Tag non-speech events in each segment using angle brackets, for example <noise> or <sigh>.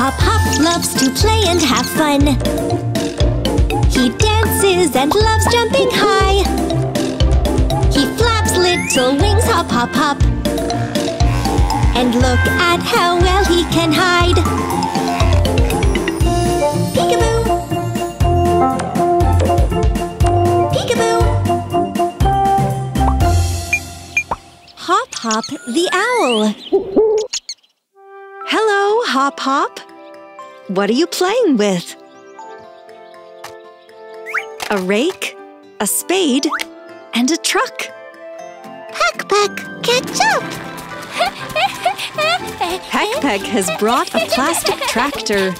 Hop Hop loves to play and have fun. He dances and loves jumping high. He flaps little wings, hop, hop, hop. And look at how well he can hide. Peekaboo! Peekaboo! Hop Hop the Owl. Hello, Hop Hop. What are you playing with? A rake, a spade, and a truck. Peck, peck, catch up! Peck Peck has brought a plastic tractor.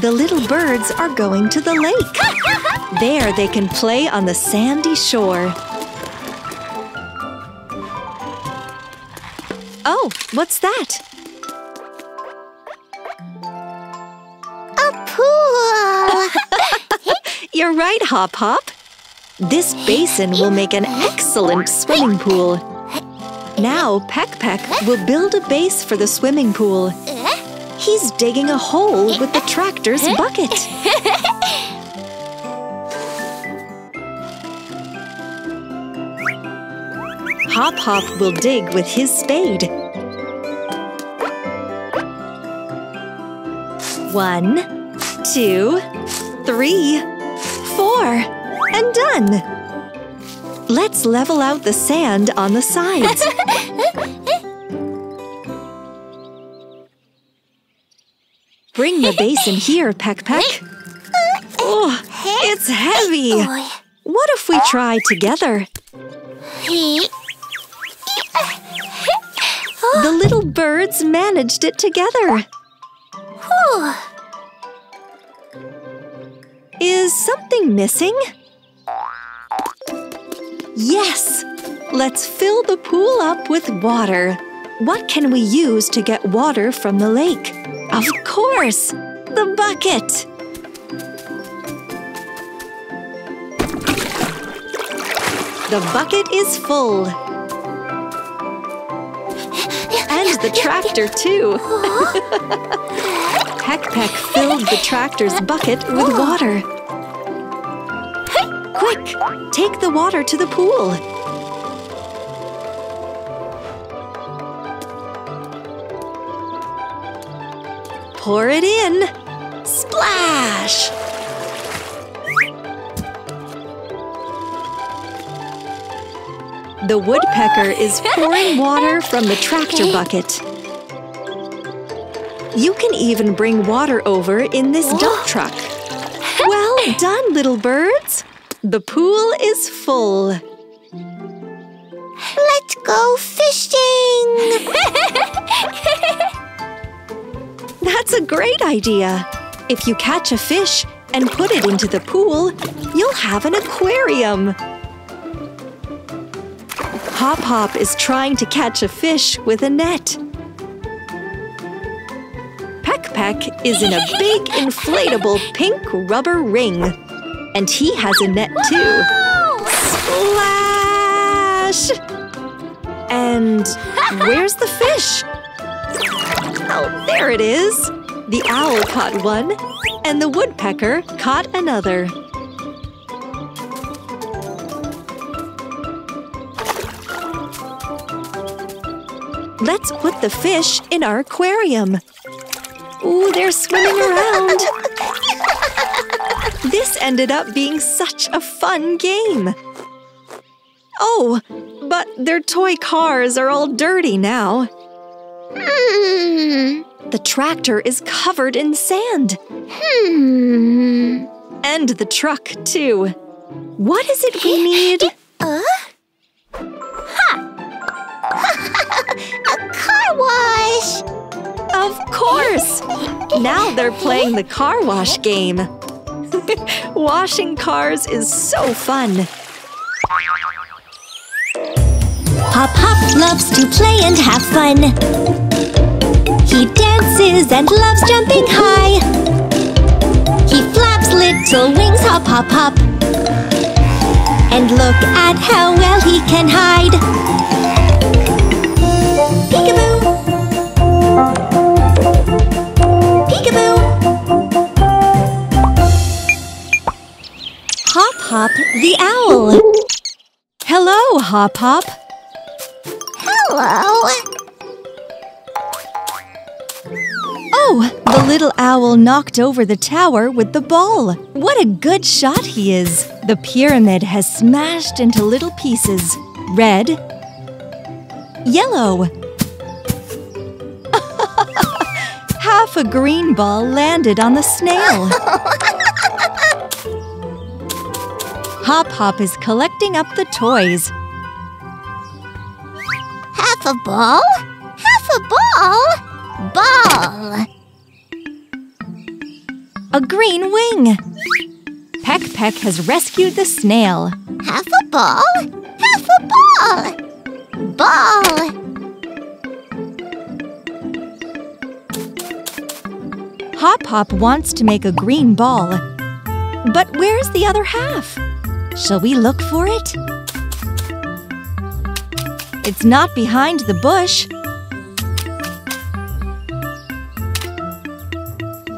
The little birds are going to the lake. There they can play on the sandy shore. Oh, what's that? You're right, Hop Hop. This basin will make an excellent swimming pool. Now Peck Peck will build a base for the swimming pool. He's digging a hole with the tractor's bucket. Hop Hop will dig with his spade. One, two, three, and done! Let's level out the sand on the sides. <laughs> Bring the basin here, Peck Peck. Oh, it's heavy. What if we try together? The little birds managed it together. Is something missing? Yes! Let's fill the pool up with water. What can we use to get water from the lake? Of course! The bucket! The bucket is full. And the tractor, too. <laughs> Peck Peck filled the tractor's bucket with water. Quick! Take the water to the pool. Pour it in. Splash! The woodpecker is pouring water from the tractor bucket. You can even bring water over in this dump truck. <laughs> Well done, little birds! The pool is full. Let's go fishing! <laughs> That's a great idea. If you catch a fish and put it into the pool, you'll have an aquarium. Hop Hop is trying to catch a fish with a net. Is in a big inflatable pink rubber ring. And he has a net too. Splash! And where's the fish? Oh, there it is! The owl caught one, and the woodpecker caught another. Let's put the fish in our aquarium. Ooh, they're swimming around. This ended up being such a fun game. Oh, but their toy cars are all dirty now. Hmm. The tractor is covered in sand. Hmm. And the truck, too. What is it we need? <laughs> Uh? Ha! <laughs> A car wash! Of course! Now they're playing the car wash game. <laughs> Washing cars is so fun. Hop Hop loves to play and have fun. He dances and loves jumping high. He flaps little wings, hop, hop, hop. And look at how well he can hide. The owl. Hello, Hop Hop. Hello. Oh, the little owl knocked over the tower with the ball. What a good shot he is. The pyramid has smashed into little pieces. Red, yellow. <laughs> Half a green ball landed on the snail. <laughs> Hop Hop is collecting up the toys. Half a ball? Half a ball? Ball. A green wing. Peck Peck has rescued the snail. Half a ball? Half a ball. Ball. Hop Hop wants to make a green ball. But where's the other half? Shall we look for it? It's not behind the bush.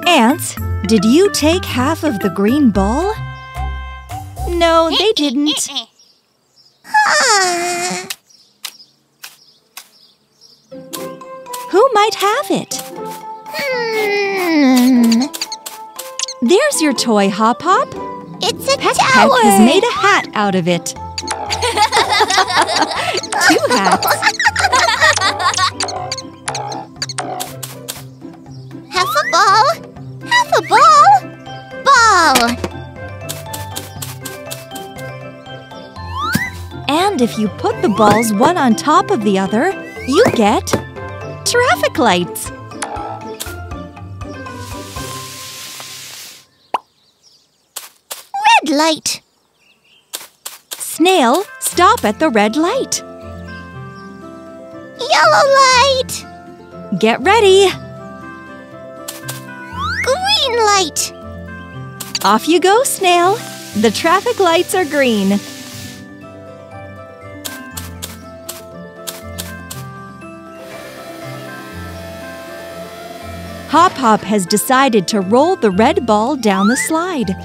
Ants, did you take half of the green ball? No, they didn't. Who might have it? Hmm. There's your toy, Hop Hop. It's a Peck tower. Peck has made a hat out of it. <laughs> Two hats. Half a ball. Half a ball. Ball. And if you put the balls one on top of the other, you get traffic lights. Light. Snail, stop at the red light. Yellow light. Get ready. Green light. Off you go, Snail. The traffic lights are green. Hop Hop has decided to roll the red ball down the slide.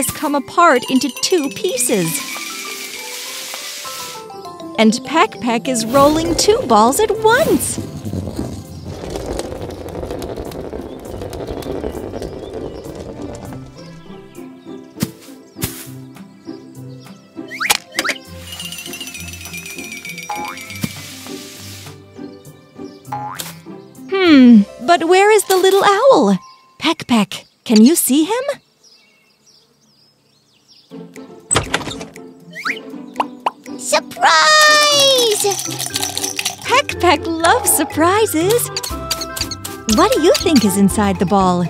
Has come apart into two pieces. And Peck Peck is rolling two balls at once. Hmm, but where is the little owl? Peck Peck, can you see him? Surprise! Peck Peck loves surprises. What do you think is inside the ball?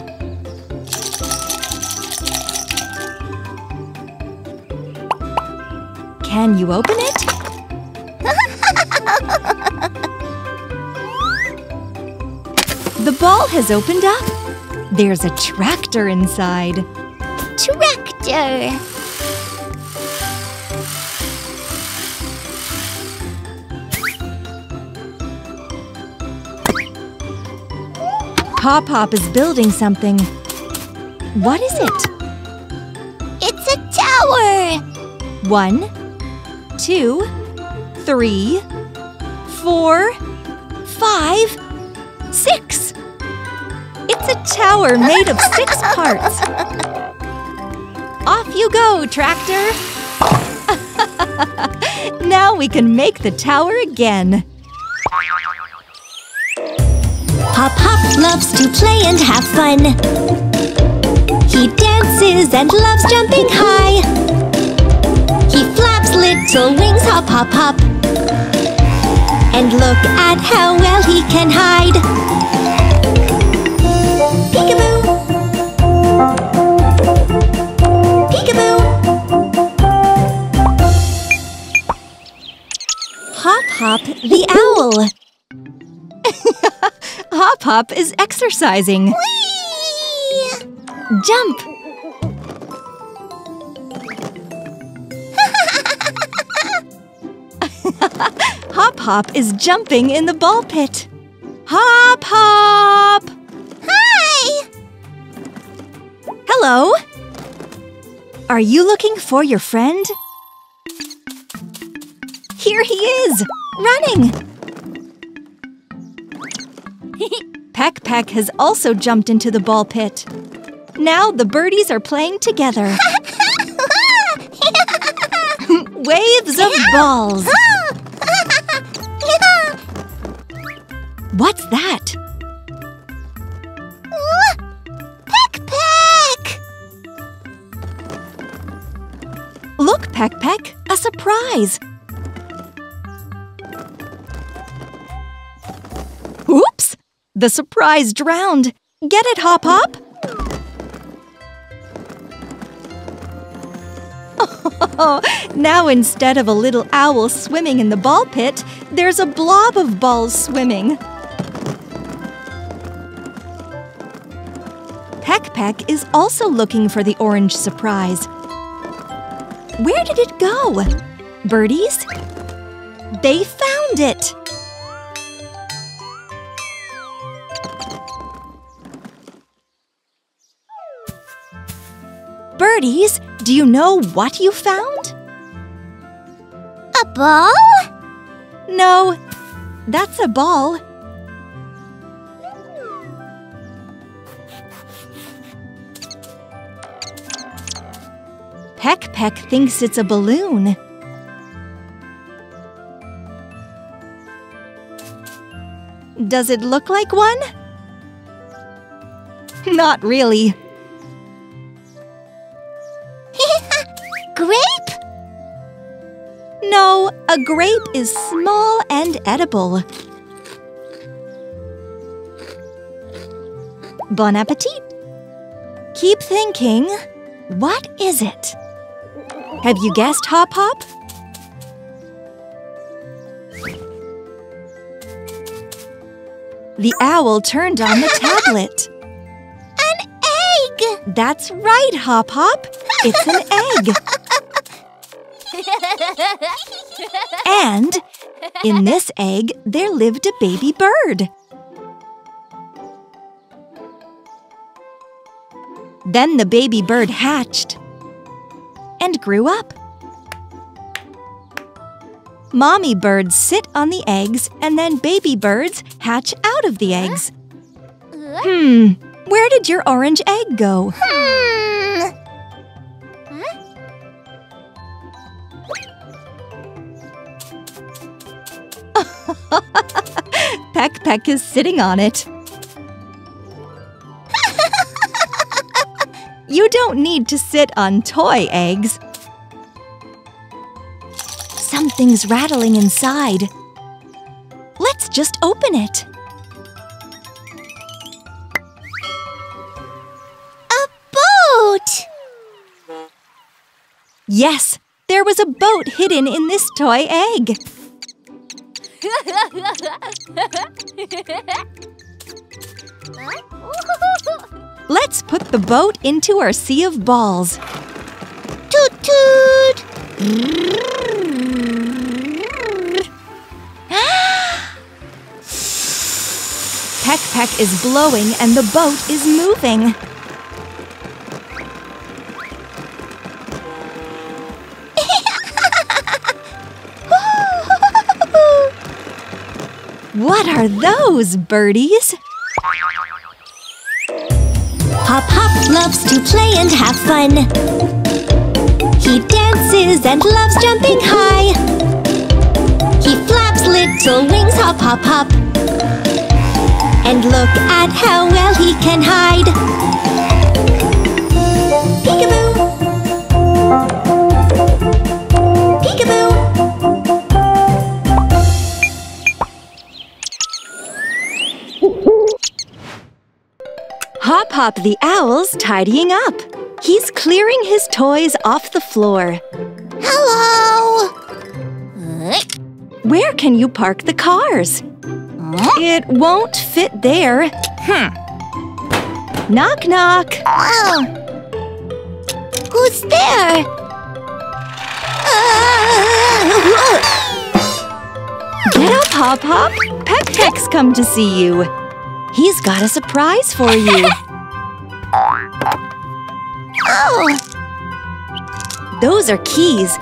Can you open it? <laughs> the ball has opened up. There's a tractor inside. Tractor. Hop Hop is building something. What is it? It's a tower. One, two, three, four, five, six. It's a tower made of six <laughs> parts. Off you go, tractor. <laughs> now we can make the tower again. Loves to play and have fun. He dances and loves jumping high. He flaps little wings, hop, hop, hop. And look at how well he can hide. Peekaboo. Peekaboo. Hop Hop the owl. <laughs> <laughs> Hop Hop is exercising. Whee! Jump! <laughs> Hop Hop is jumping in the ball pit. Hop Hop! Hi! Hello? Are you looking for your friend? Here he is, running! <laughs> Peck Peck has also jumped into the ball pit. Now the birdies are playing together. <laughs> Waves of balls! <laughs> What's that? Peck Peck! Look, Peck Peck, a surprise! The surprise drowned. Get it, Hop Hop? <laughs> now instead of a little owl swimming in the ball pit, there's a blob of balls swimming. Peck Peck is also looking for the orange surprise. Where did it go? Birdies? They found it! Birdies, do you know what you found? A ball? No, that's a ball. Peck Peck thinks it's a balloon. Does it look like one? Not really. Grape? No, a grape is small and edible. Bon appetit! Keep thinking. What is it? Have you guessed, Hop Hop? The owl turned on the tablet. That's right, Hop Hop. It's an egg. And in this egg, there lived a baby bird. Then the baby bird hatched and grew up. Mommy birds sit on the eggs, and then baby birds hatch out of the eggs. Hmm, where did your orange egg go? Hmm. <laughs> Peck Peck is sitting on it. <laughs> you don't need to sit on toy eggs. Something's rattling inside. Let's just open it. Yes, there was a boat hidden in this toy egg. Let's put the boat into our sea of balls. toot toot! Peck Peck is blowing and the boat is moving. What are those, birdies? Hop Hop loves to play and have fun. He dances and loves jumping high. He flaps little wings, hop, hop, hop. And look at how well he can hide. The Owl's tidying up. He's clearing his toys off the floor. Hello! Where can you park the cars? It won't fit there. Hmm. Knock knock. Oh. Who's there? Uh. Get up, Hop Hop! Peck Peck's come to see you. He's got a surprise for you. <laughs> Oh, Those are keys,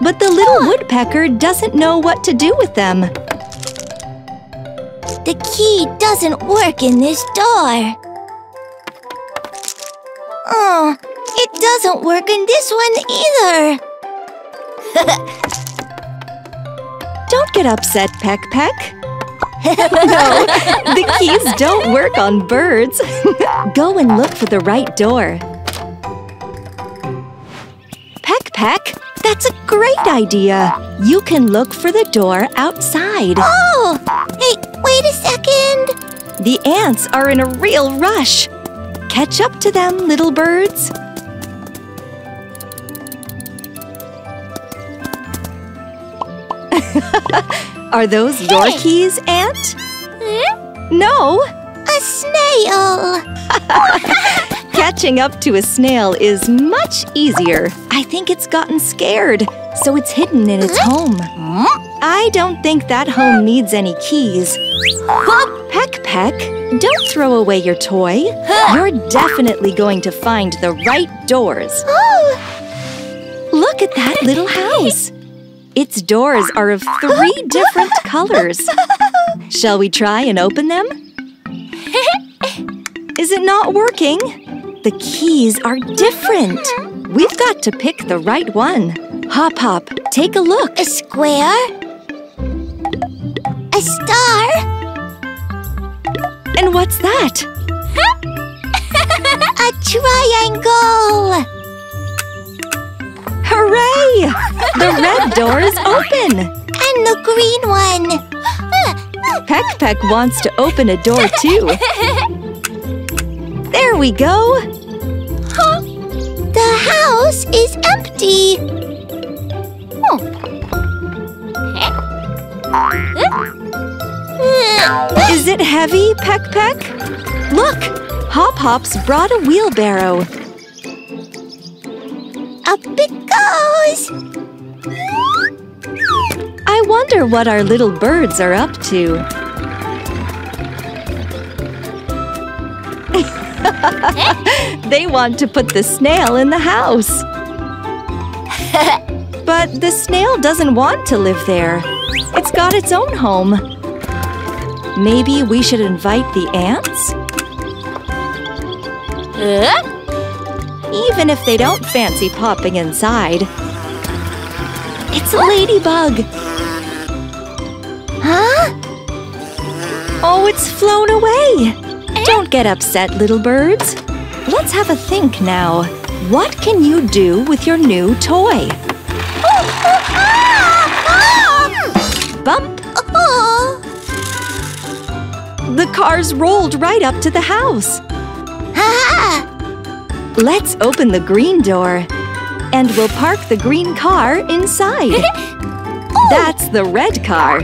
but the little woodpecker doesn't know what to do with them. the key doesn't work in this door. Oh, it doesn't work in this one either. <laughs> Don't get upset, Peck Peck. <laughs> no, the keys don't work on birds. <laughs> Go and look for the right door. Peck that's a great idea. You can look for the door outside. Oh, hey, wait a second. The ants are in a real rush. Catch up to them, little birds. <laughs> are those your Hey. keys, Ant? Hmm? No. A snail. <laughs> Catching up to a snail is much easier. I think it's gotten scared, so it's hidden in its home. I don't think that home needs any keys. Peck Peck, don't throw away your toy. You're definitely going to find the right doors. Oh, Look at that little house. Its doors are of three different colors. <laughs> Shall we try and open them? <laughs> Is it not working? The keys are different. We've got to pick the right one. Hop Hop, take a look. a square. A star. And what's that? <laughs> A triangle. Hooray! The red door is open. And the green one. Peck Peck wants to open a door too. <laughs> There we go. The house is empty. Oh. Is it heavy, Peck Peck? Look, Hop Hop's brought a wheelbarrow. Up it goes. I wonder what our little birds are up to. <laughs> they want to put the snail in the house. <laughs> but the snail doesn't want to live there. It's got its own home. Maybe we should invite the ants? Even if they don't fancy popping inside. It's a ladybug. Huh? Oh, it's flown away! <laughs> Don't get upset, little birds. Let's have a think now. What can you do with your new toy? <laughs> Bump! Oh. The cars rolled right up to the house. <laughs> Let's open the green door. And we'll park the green car inside. That's the red car.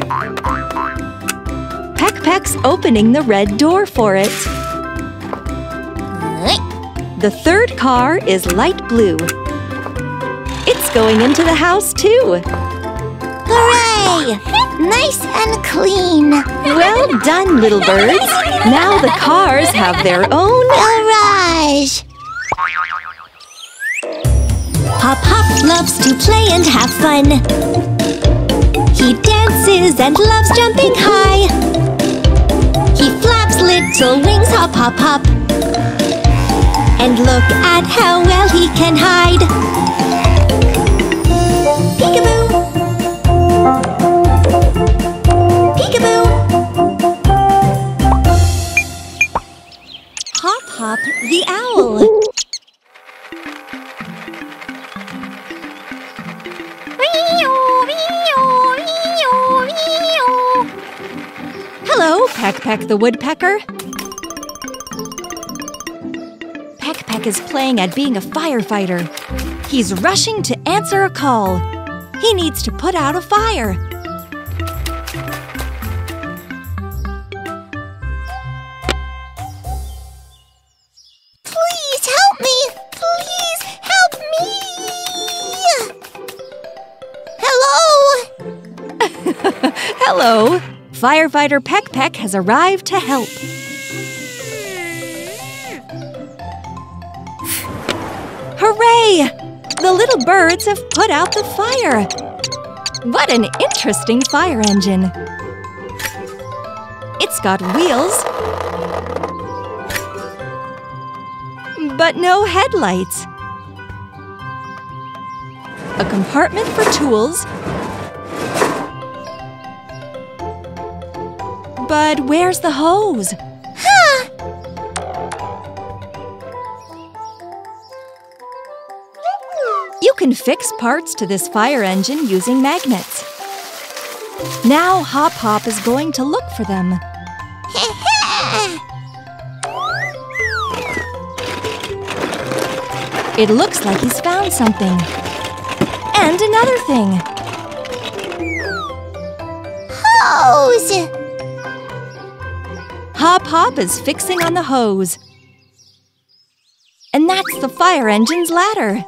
Peck Peck's opening the red door for it. The third car is light blue. It's going into the house too. Hooray! Nice and clean. Well done, little birds. Now the cars have their own. Garage. Hop Hop loves to play and have fun. He dances and loves jumping high. Little wings, hop, hop, hop. And look at how well he can hide. Peekaboo. Peekaboo. Hop Hop the owl. Peck Peck the woodpecker. Peck Peck is playing at being a firefighter. He's rushing to answer a call. He needs to put out a fire. Firefighter Peck Peck has arrived to help. Hooray! The little birds have put out the fire. What an interesting fire engine. It's got wheels, but no headlights. A compartment for tools, but where's the hose? You can fix parts to this fire engine using magnets. Now Hop Hop is going to look for them. <laughs> It looks like he's found something. And another thing. Hose! Hop Hop is fixing on the hose. And that's the fire engine's ladder.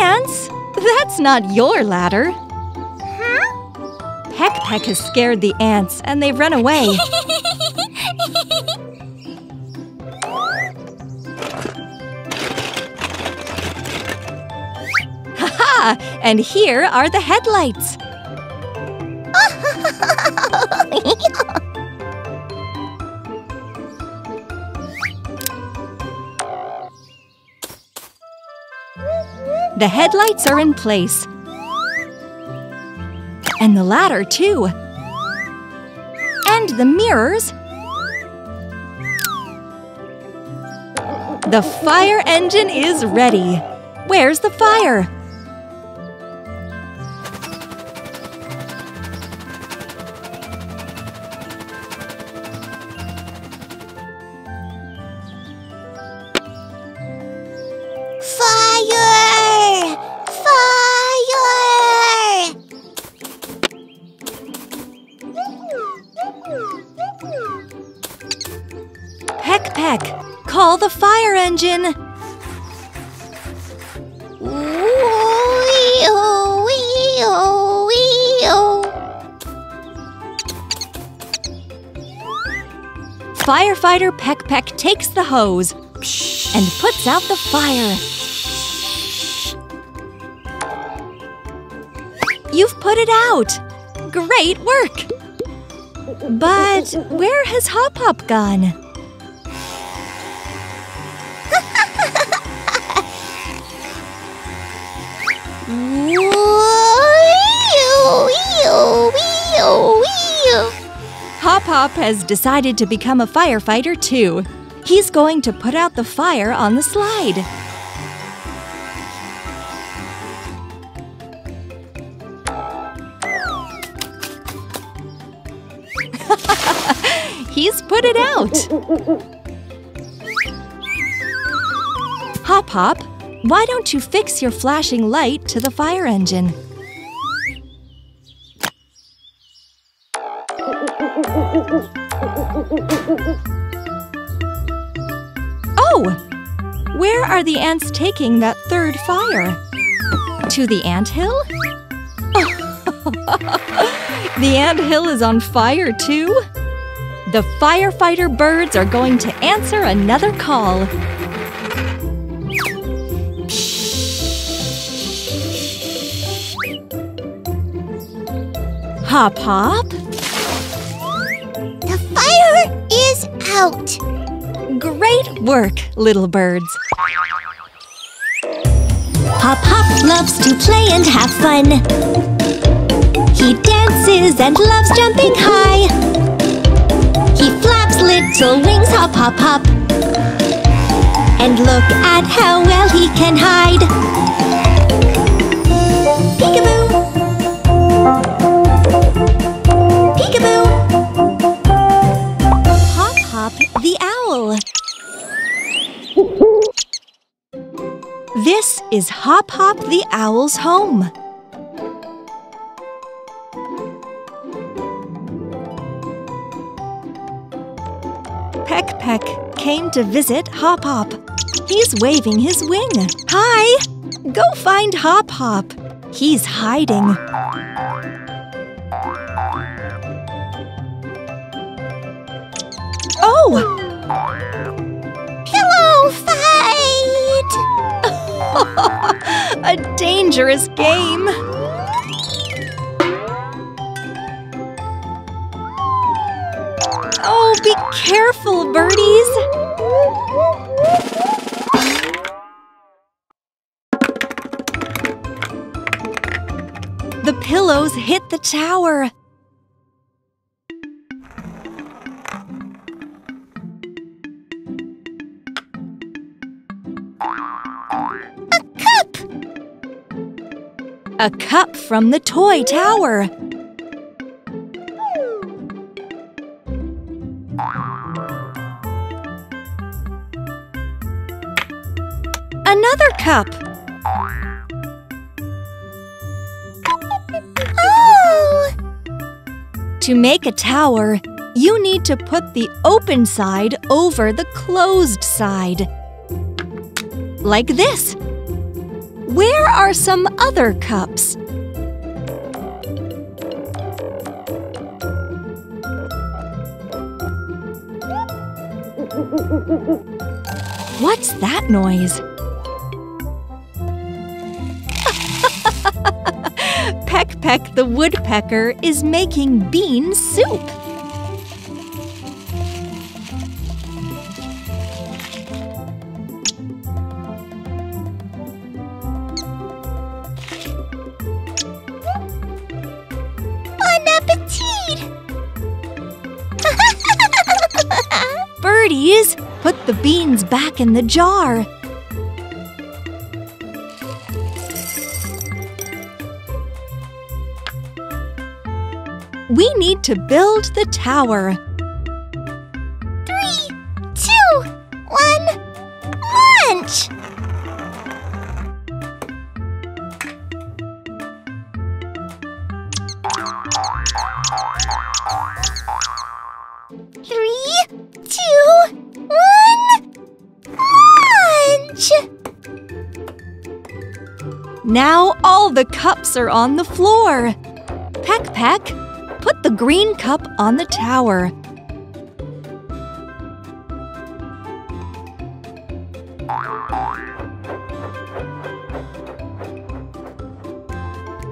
Ants, that's not your ladder. Huh? Peck Peck has scared the ants and they've run away. <laughs> And here are the headlights. <laughs> The headlights are in place. And the ladder, too. And the mirrors. The fire engine is ready. Where's the fire? Peck Peck, call the fire engine. Firefighter Peck Peck takes the hose and puts out the fire. You've put it out! Great work! But where has Hop Hop gone? Hop Hop has decided to become a firefighter too. He's going to put out the fire on the slide. <laughs> He's put it out. Hop Hop, why don't you fix your flashing light to the fire engine? Oh! Where are the ants taking that third fire? To the ant hill? <laughs> the ant hill is on fire too? The firefighter birds are going to answer another call. Hop hop, out. great work, little birds. Hop Hop loves to play and have fun. He dances and loves jumping high. He flaps little wings, hop, hop, hop. And look at how well he can hide. This is Hop Hop the owl's home. Peck Peck came to visit Hop Hop. He's waving his wing. Hi! Go find Hop Hop. He's hiding. Oh! Pillow fight! <laughs> A dangerous game. Oh, be careful, birdies! The pillows hit the tower. A cup from the toy tower. Another cup. Oh! To make a tower, you need to put the open side over the closed side. Like this. Where are some other cups? What's that noise? <laughs> Peck Peck the woodpecker is making bean soup. Birdies, put the beans back in the jar. We need to build the tower. The cups are on the floor. Peck Peck, put the green cup on the tower.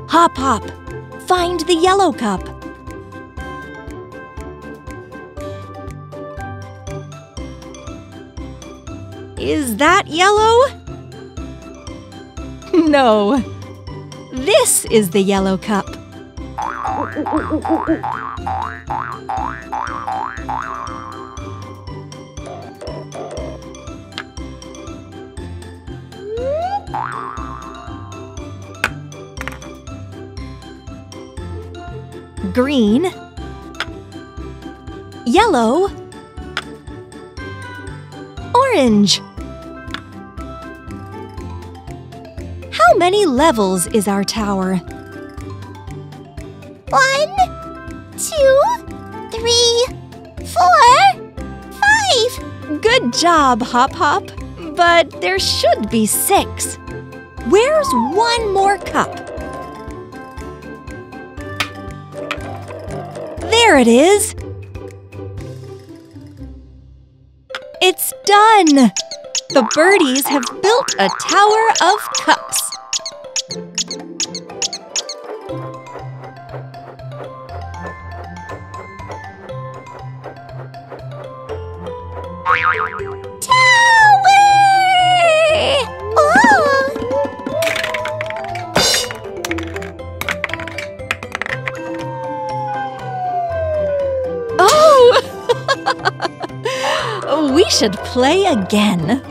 Hop Hop, find the yellow cup. Is that yellow? <laughs> No. This is the yellow cup. Green. Yellow. Orange. Many levels is our tower? One, two, three, four, five. Good job, Hop Hop. But there should be six. Where's one more cup? There it is. It's done. The birdies have built a tower of cups. Oh! <laughs> Oh, we should play again.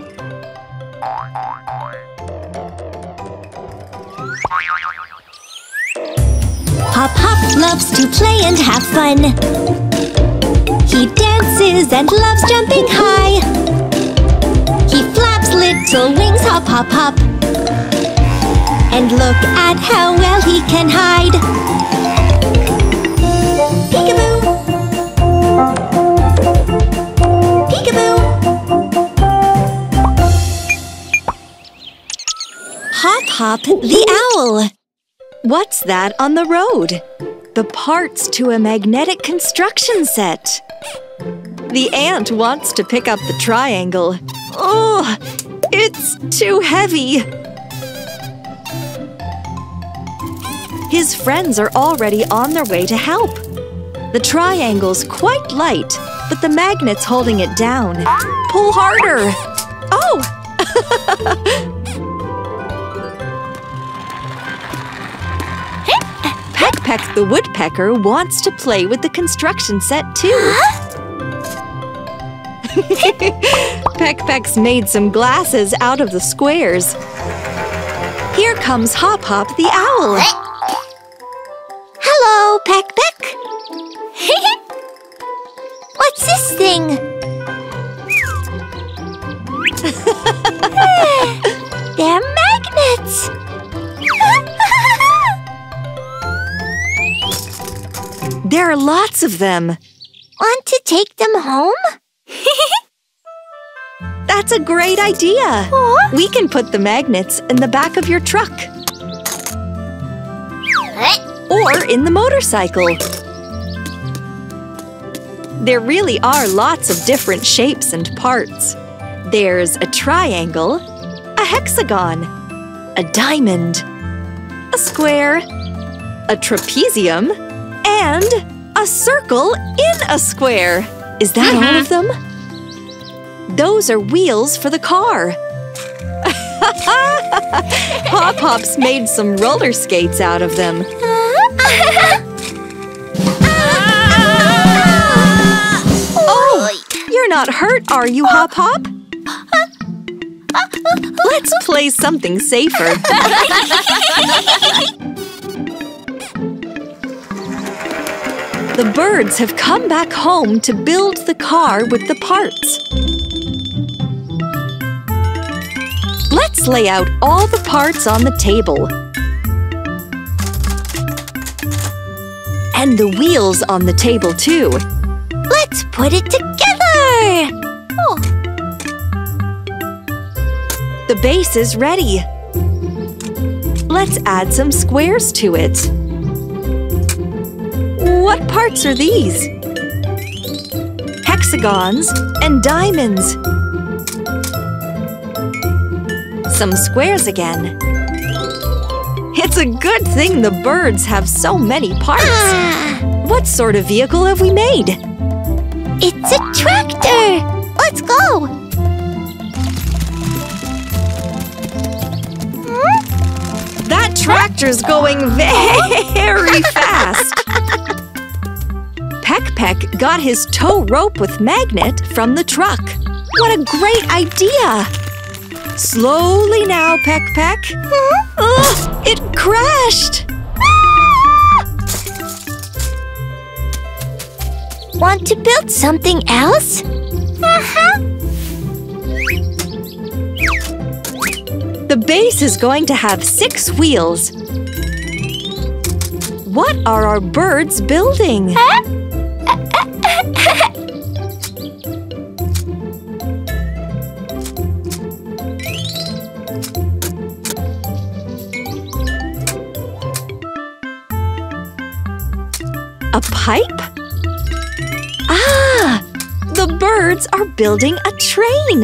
Hop Hop loves to play and have fun. He dances and loves jumping high. He flaps little wings, hop, hop, hop. And look at how well he can hide. Peekaboo! Peekaboo! Hop Hop the Owl. What's that on the road? The parts to a magnetic construction set. The ant wants to pick up the triangle. Oh, it's too heavy. His friends are already on their way to help. The triangle's quite light, but the magnet's holding it down. Pull harder! Oh! <laughs> Peck Peck the woodpecker wants to play with the construction set too. Peck <laughs> Peck's made some glasses out of the squares. Here comes Hop Hop the owl. <laughs> Hello, Peck Peck. <laughs> What's this thing? They're magnets! There are lots of them. Want to take them home? That's a great idea. Aw. We can put the magnets in the back of your truck or in the motorcycle. There really are lots of different shapes and parts. There's a triangle, a hexagon, a diamond, a square, a trapezium, and a circle in a square. Is that all uh-huh. of them? Those are wheels for the car. <laughs> Hop Hop's made some roller skates out of them. Oh, you're not hurt, are you, Hop Hop? Let's play something safer. <laughs> The birds have come back home to build the car with the parts. Let's lay out all the parts on the table. And the wheels on the table, too. Let's put it together! Oh, The base is ready. Let's add some squares to it. What parts are these? Hexagons and diamonds. Some squares again. It's a good thing the birds have so many parts. ah, What sort of vehicle have we made? it's a tractor! Let's go! That tractor's going very <laughs> fast. Peck Peck got his tow rope with magnet from the truck. What a great idea! Slowly now, Peck Peck. Ugh, it crashed! Want to build something else? Uh-huh. The base is going to have six wheels. What are our birds building? A pipe? Ah! The birds are building a train!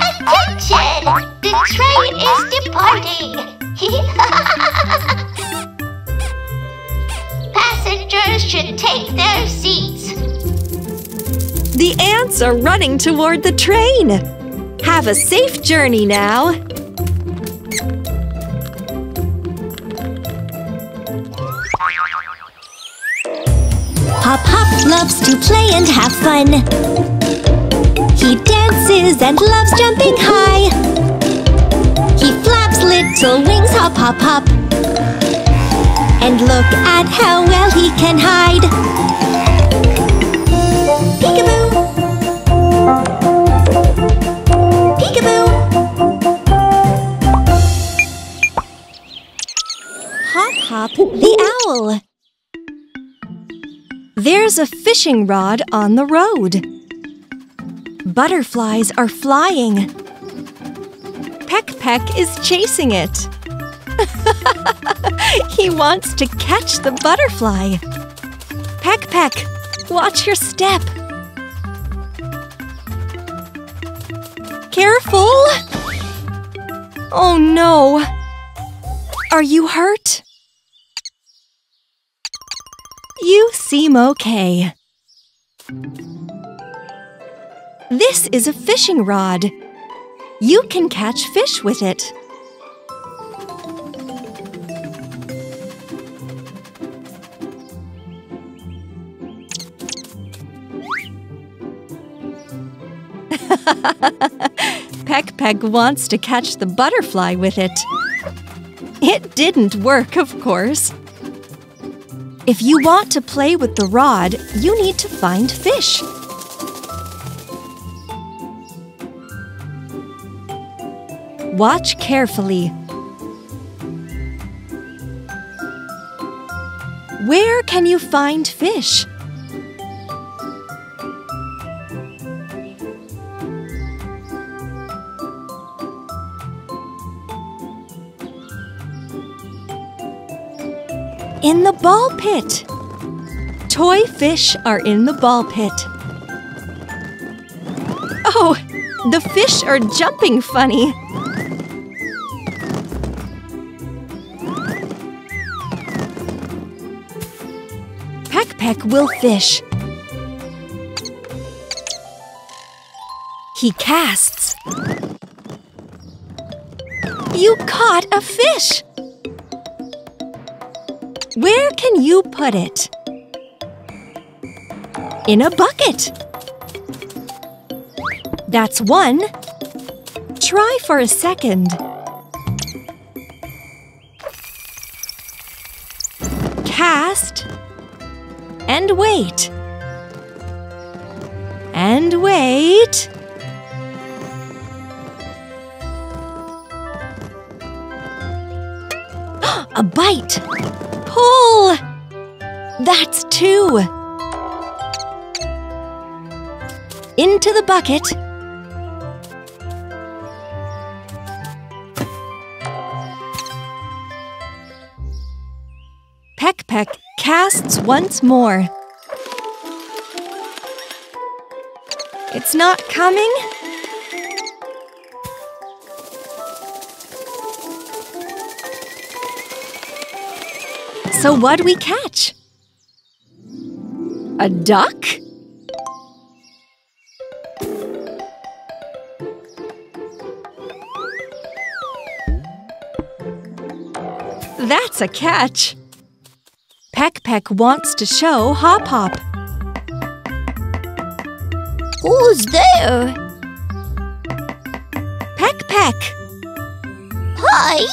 Attention! The train is departing! <laughs> Passengers should take their seats. The ants are running toward the train! Have a safe journey now! Loves to play and have fun. He dances and loves jumping high. He flaps little wings, hop, hop, hop. And look at how well he can hide. Peekaboo! Peekaboo! Hop Hop the owl! There's a fishing rod on the road. Butterflies are flying. Peck Peck is chasing it. <laughs> he wants to catch the butterfly. Peck Peck, watch your step. Careful! Oh no! Are you hurt? Seem okay. This is a fishing rod. You can catch fish with it. <laughs> Peck Peck wants to catch the butterfly with it. It didn't work, of course. If you want to play with the rod, you need to find fish. Watch carefully. Where can you find fish? In the ball pit. Toy fish are in the ball pit. Oh, the fish are jumping funny. Peck Peck will fish. He casts. You caught a fish! Where can you put it? In a bucket. That's one. Try for a second. Cast. And wait. And wait. <gasps> a bite! That's two. Into the bucket. Peck Peck casts once more. It's not coming? So what'd we catch? A duck? That's a catch. Peck Peck wants to show Hop Hop. Who's there? Peck Peck! Hi!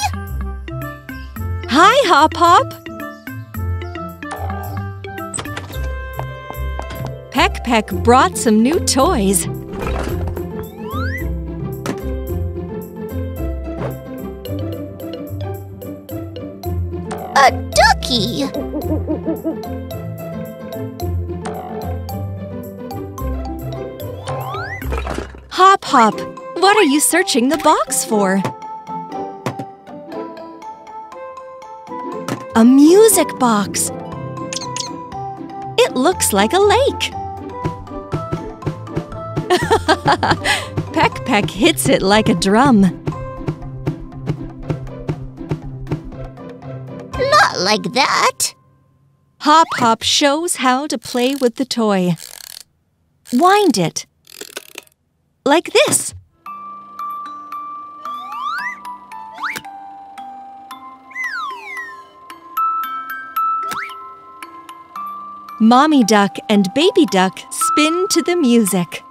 Hi, Hop Hop! Peck brought some new toys. A ducky! Hop Hop, what are you searching the box for? A music box. It looks like a lake. <laughs> Peck Peck hits it like a drum. Not like that. Hop Hop shows how to play with the toy. Wind it. Like this. Mommy Duck and Baby Duck spin to the music.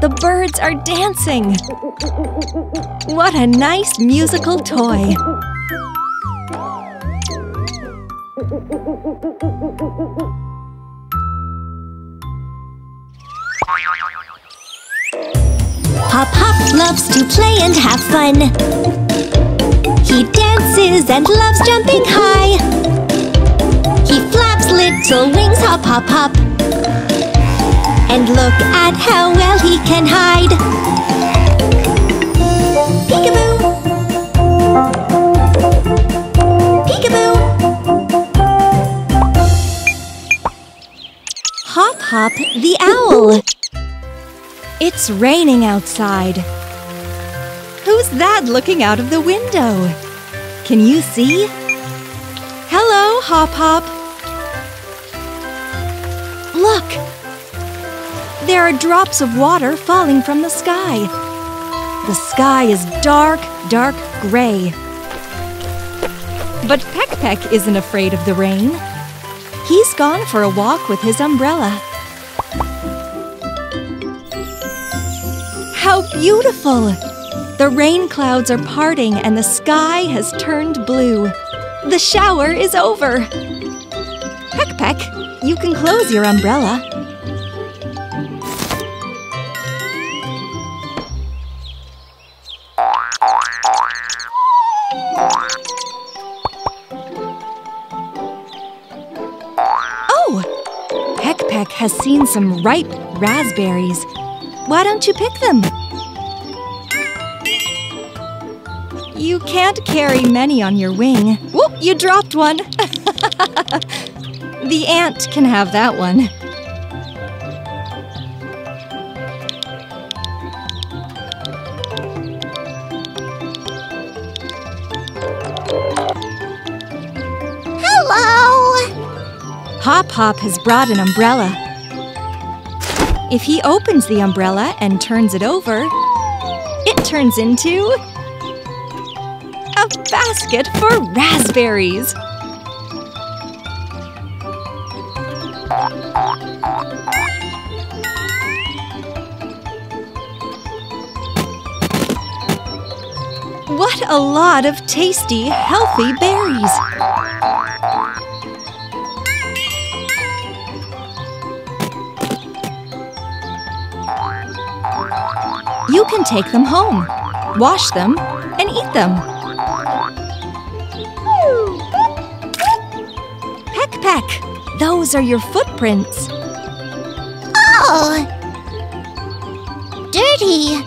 The birds are dancing. What a nice musical toy. Hop Hop loves to play and have fun. He dances and loves jumping high. He flaps little wings, hop, hop, hop. And look at how well he can hide. Peekaboo! Peekaboo! Hop Hop the owl. It's raining outside. Who's that looking out of the window? Can you see? Hello, Hop Hop. Look! There are drops of water falling from the sky. The sky is dark, dark gray. But Peck Peck isn't afraid of the rain. He's gone for a walk with his umbrella. How beautiful! The rain clouds are parting and the sky has turned blue. The shower is over. Peck Peck, you can close your umbrella. Seen some ripe raspberries. Why don't you pick them? You can't carry many on your wing. Whoop, you dropped one. <laughs> the ant can have that one. Hello! Hop Hop has brought an umbrella. If he opens the umbrella and turns it over, it turns into a basket for raspberries. What a lot of tasty, healthy berries! Can take them home, wash them, and eat them. Peck Peck, those are your footprints. Oh! Dirty!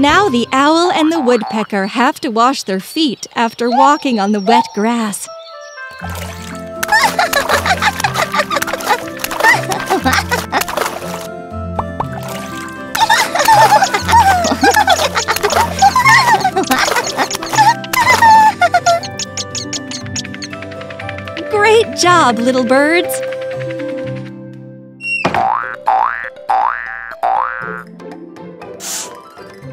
Now the owl and the woodpecker have to wash their feet after walking on the wet grass. Job, little birds!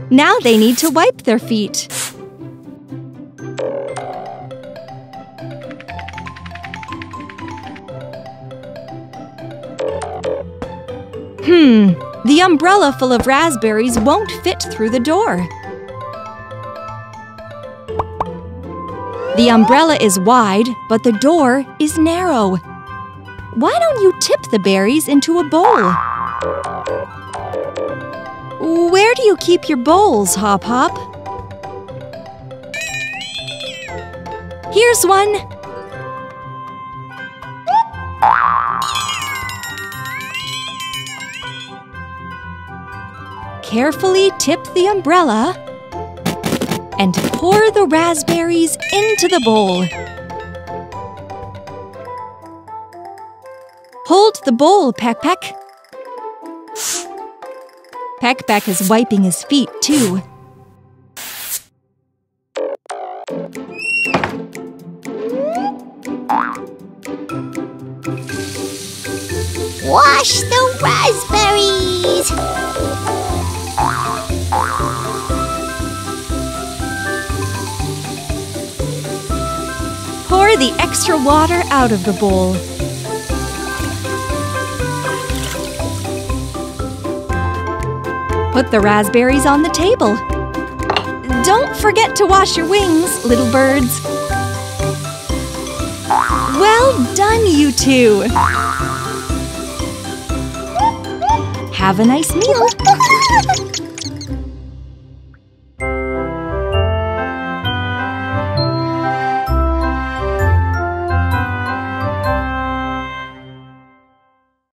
Now they need to wipe their feet. Hmm, the umbrella full of raspberries won't fit through the door. The umbrella is wide, but the door is narrow. Why don't you tip the berries into a bowl? Where do you keep your bowls, Hop Hop? Here's one. Carefully tip the umbrella and pour the raspberries into the bowl. Hold the bowl, Peck Peck. Peck Peck is wiping his feet, too. Wash the raspberries! Extra water out of the bowl. Put the raspberries on the table. Don't forget to wash your wings, little birds. Well done, you two! Have a nice meal.